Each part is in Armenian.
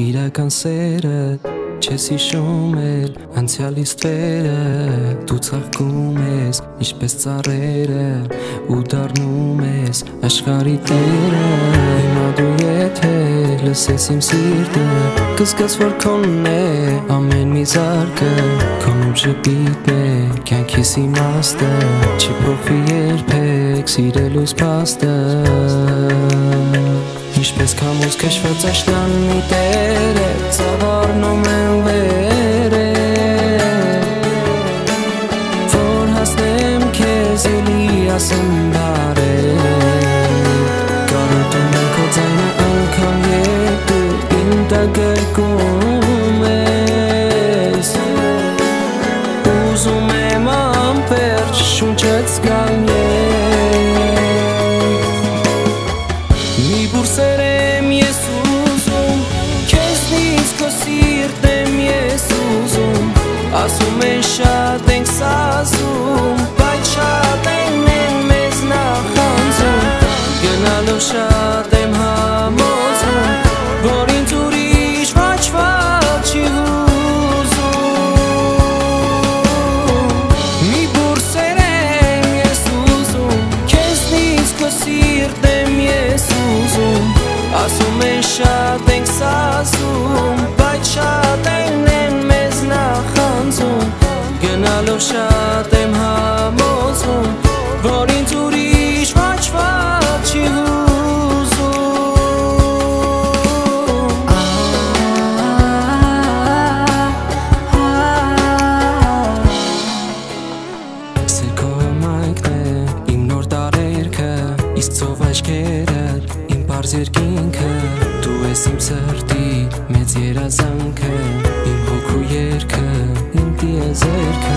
իրական սերը Չես հիշում էլ անցյալից թվերը Դու ծաղկում ես ինչպես ծառերը Ու դառնում ես աշխարի տերը Հիմա դու եթե լսես իմ սիրտը Կզգաս որ քոնն է ամեն մի զարկը Քոն ուժը պիտն է կյանքիս իմաստը Չի փոխվի երբեք սիրելուս պաստը Ինչպես կամուց կշված աշտանի տերը Ծավարնում են վերը Որ հասնեմ կեզ իլի ասեմ բարը Կարոտում է քո ձայնը անգամ ետ դու իմ տագրկում ես Ուզում եմ ամպեր շունչեց գալ բուրսեր Իսկ ծով աչքերը իմ պարզ երկինքը Դու ես իմ սրտի մեծ երազանքը Իմ հոգու երկը, իմ տիեզերքը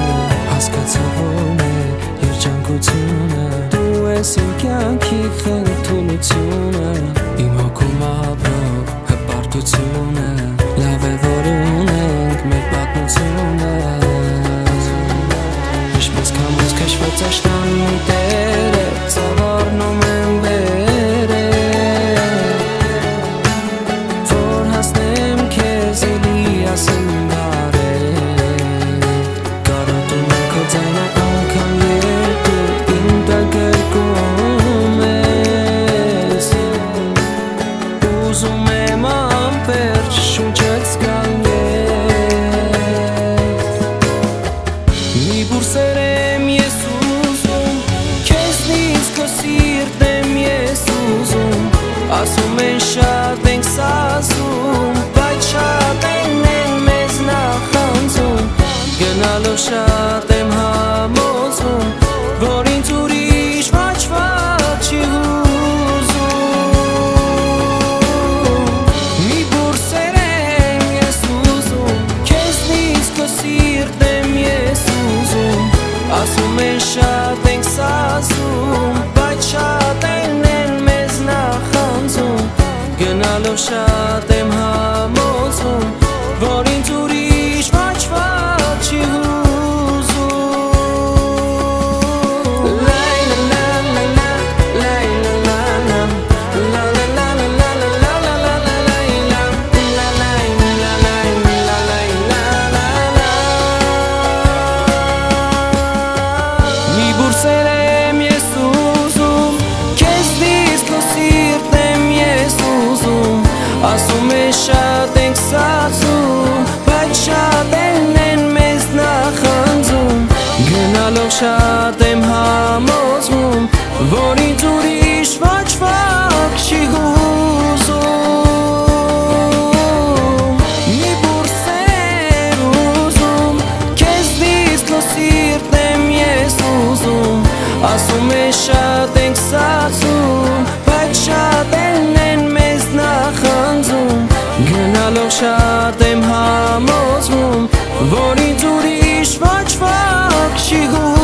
Հասկացա ում է երջանկությունը Դու ես իմ կյանքի խնդունությունը Իմ հոգում ապրող հպարտությունը Լավ է որ ունենք մեր պատմությունը Ինչպես կամուց կշված աշտանի բուրսեր եմ ես ուզում Քեզնից քո սիրտ եմ ես ուզում Ասում են շատ ենք սազում Բայց շատ են են մեզ նախանձում Գնալով շատ Ասում են շատ ենք սազում Բայց շատ են են մեզ նախանձում Գնալով շատ սիրտ եմ ես ուզում, ասում է շատ ենք սացում, բայց շատ են են մեզ նախանձում, գնալով շատ եմ համոզվում, որ ինձ ուրիշ ոչ վակ չի գում,